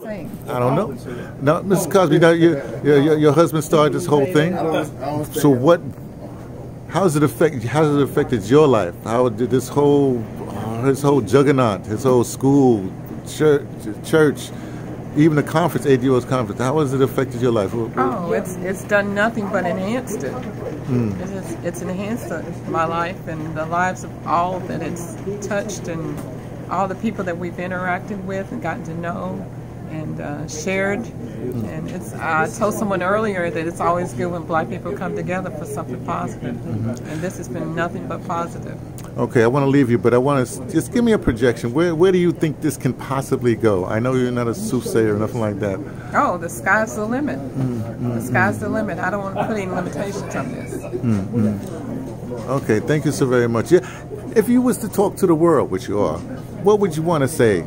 Sing. I don't know. No, Mrs. Cosby, now your, your your husband started this whole thing. So what? How has it affected? How has it affected your life? How did this whole his whole juggernaut, his whole school, church, church, even the conference, ADOS conference? How has it affected your life? Oh, it's it's done nothing but enhanced it. Mm. It's, it's enhanced my life and the lives of all that it's touched and all the people that we've interacted with and gotten to know and uh, shared. And it's I told someone earlier that it's always good when black people come together for something positive. Mm-hmm. And this has been nothing but positive. Okay, I want to leave you, but I want to just give me a projection. Where where do you think this can possibly go? I know you're not a soothsayer or nothing like that. Oh, the sky's the limit. Mm-hmm. The sky's the limit. I don't want to put any limitations on this. Mm-hmm. Okay, thank you so very much. Yeah, if you was to talk to the world, which you are, what would you want to say?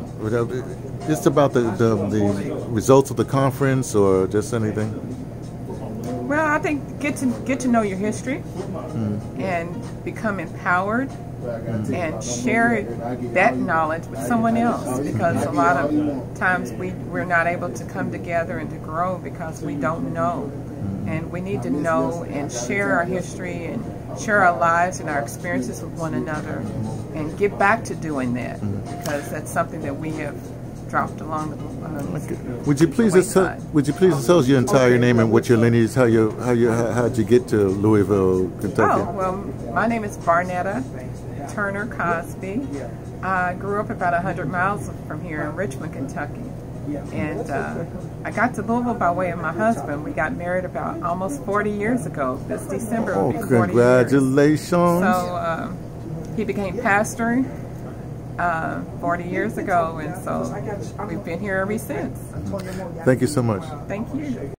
Just about the, the, the results of the conference or just anything? Think get to get to know your history mm. and become empowered and share that knowledge with someone else because a lot of times we, we're not able to come together and to grow because we don't know. And we need to know and share our history and share our lives and our experiences with one another and get back to doing that because that's something that we have dropped along the. Uh, would you please tell, would you please tell us your entire name and what your lineage, how you how you how'd you get to Louisville, Kentucky? Oh well, my name is Barnetta Turner Cosby. I grew up about hundred miles from here in Richmond, Kentucky. And uh, I got to Louisville by way of my husband. We got married about almost 40 years ago. This December will oh, be 40 congratulations. So uh, he became pastor uh, 40 years ago, and so we've been here ever since. Thank you so much. Thank you.